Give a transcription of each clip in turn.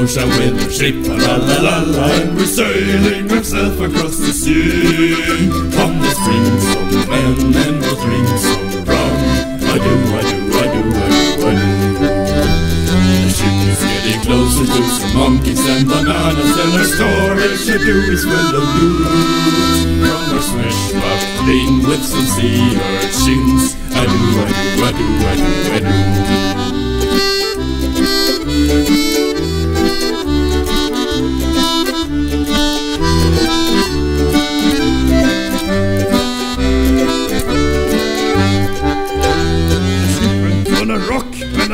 ocean with a ship, la la la la, and we're sailing ourselves across the sea. Come the spring song, men, and we'll drink monkeys and bananas, and our storage to do is full of loot. From our swashbuckling with some sea urchins, I do, I do, I do, I do, I do.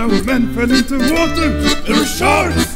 young men fell into water. There were sharks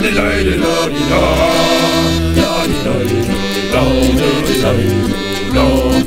lordy, lordy, lordy, lordy, lordy, lordy, lordy, lordy, lordy,